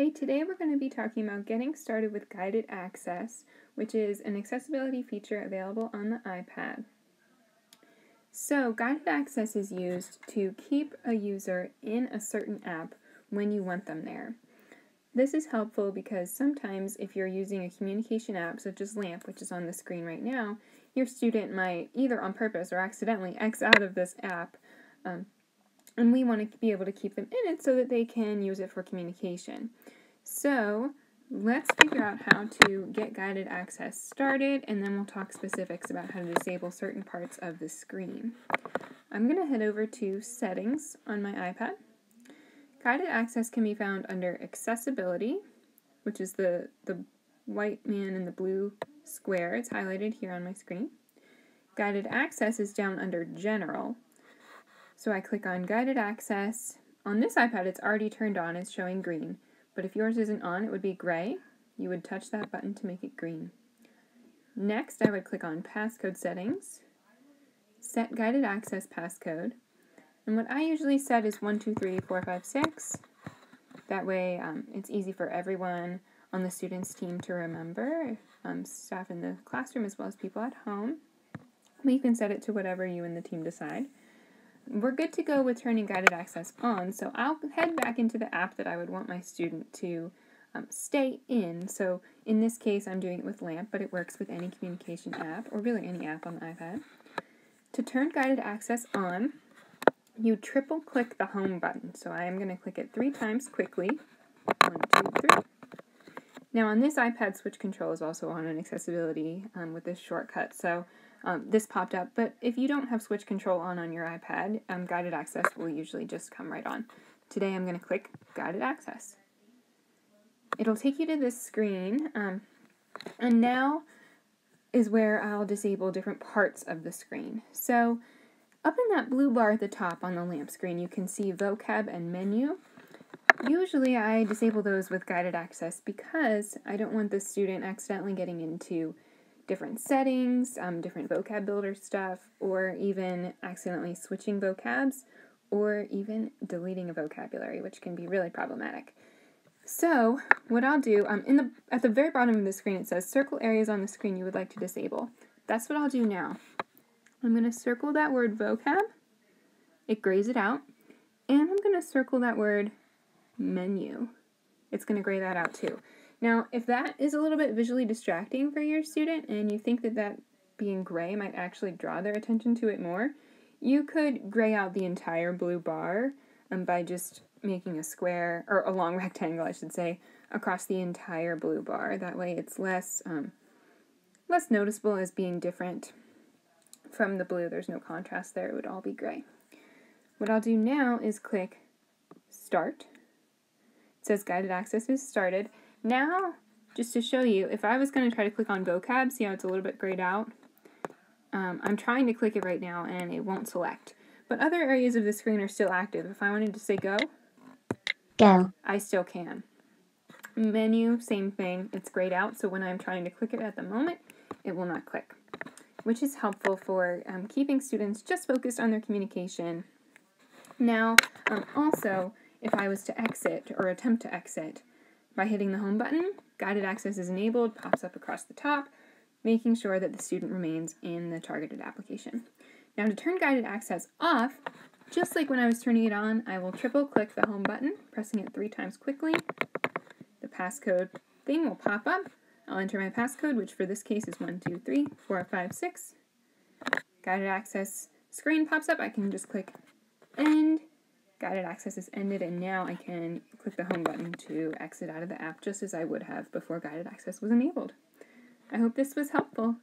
Hi, today we're going to be talking about getting started with guided access, which is an accessibility feature available on the iPad. So, guided access is used to keep a user in a certain app when you want them there. This is helpful because sometimes if you're using a communication app such as LAMP, which is on the screen right now, your student might either on purpose or accidentally X out of this app um, and we want to be able to keep them in it so that they can use it for communication. So let's figure out how to get guided access started and then we'll talk specifics about how to disable certain parts of the screen. I'm going to head over to settings on my iPad. Guided access can be found under accessibility, which is the, the white man in the blue square. It's highlighted here on my screen. Guided access is down under general, so I click on guided access. On this iPad, it's already turned on, it's showing green. But if yours isn't on, it would be gray. You would touch that button to make it green. Next, I would click on passcode settings, set guided access passcode. And what I usually set is 123456. That way, um, it's easy for everyone on the students' team to remember, um, staff in the classroom as well as people at home. But you can set it to whatever you and the team decide. We're good to go with turning guided access on, so I'll head back into the app that I would want my student to um, stay in. So in this case, I'm doing it with LAMP, but it works with any communication app, or really any app on the iPad. To turn guided access on, you triple click the home button. So I am going to click it three times quickly. One, two, three. Now on this iPad, switch control is also on an accessibility um, with this shortcut. So um, this popped up, but if you don't have switch control on on your iPad, um, guided access will usually just come right on. Today I'm going to click guided access. It'll take you to this screen, um, and now is where I'll disable different parts of the screen. So up in that blue bar at the top on the lamp screen, you can see vocab and menu. Usually I disable those with guided access because I don't want the student accidentally getting into different settings, um, different vocab builder stuff, or even accidentally switching vocabs, or even deleting a vocabulary, which can be really problematic. So what I'll do, um, in the at the very bottom of the screen it says circle areas on the screen you would like to disable. That's what I'll do now. I'm going to circle that word vocab, it grays it out, and I'm going to circle that word menu. It's going to gray that out too. Now, if that is a little bit visually distracting for your student and you think that that being gray might actually draw their attention to it more, you could gray out the entire blue bar um, by just making a square, or a long rectangle, I should say, across the entire blue bar. That way it's less, um, less noticeable as being different from the blue. There's no contrast there. It would all be gray. What I'll do now is click Start. It says Guided Access is started. Now, just to show you, if I was going to try to click on vocab, see how it's a little bit grayed out? Um, I'm trying to click it right now and it won't select. But other areas of the screen are still active. If I wanted to say go, go, I still can. Menu, same thing, it's grayed out, so when I'm trying to click it at the moment, it will not click, which is helpful for um, keeping students just focused on their communication. Now, um, also, if I was to exit or attempt to exit, by hitting the home button, guided access is enabled, pops up across the top, making sure that the student remains in the targeted application. Now to turn guided access off, just like when I was turning it on, I will triple click the home button, pressing it three times quickly. The passcode thing will pop up. I'll enter my passcode, which for this case is 123456. Guided access screen pops up. I can just click end guided access is ended and now I can click the home button to exit out of the app just as I would have before guided access was enabled. I hope this was helpful.